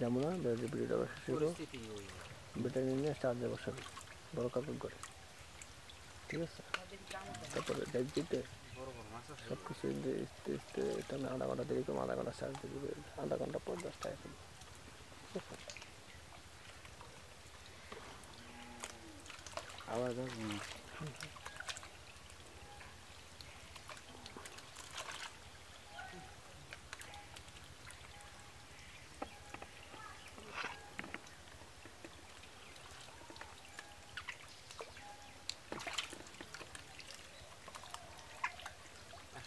যমুনা ভিডিওটা শুরু বেটা নিয়ে স্টার দেবো সব বড় কাকুর করে ঠিক আছে? তারপরে ডাইভ দিতে সব কিছু দিতে দিতে আমি আধা ঘণ্টা দেরি করব আধা ঘণ্টা স্টার দেবো আবার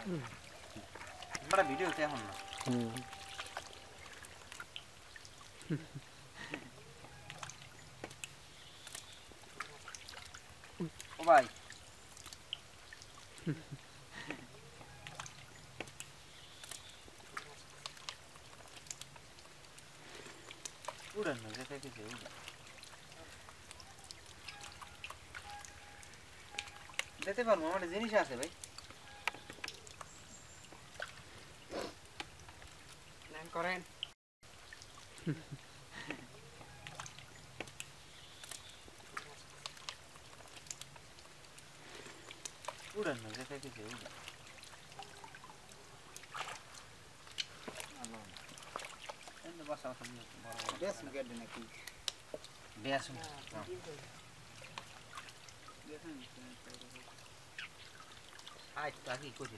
এই যে, দাদু, এই সদ্য দাও। এটার দাম ধরো দশ টাকা হুম। ওটা দেখাই নিবি তাই কিতে আমার তো তাই না আমরা ভিডিওতে এখন না হুম ও ভাই Corren. Udah nggak sih kayak gitu. Allah. Ini bahasa apa nih? Lagi ikut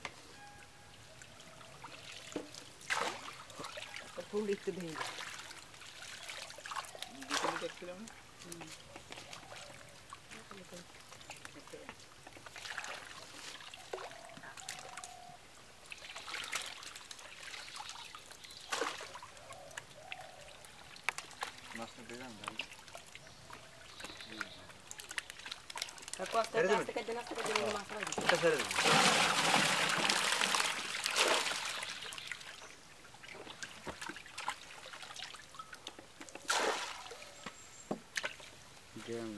বড় বড় বেশ গেটে নাকি বেশ আজ তাকি করি ফুল একটু দিন দিতে দেখছিলাম again.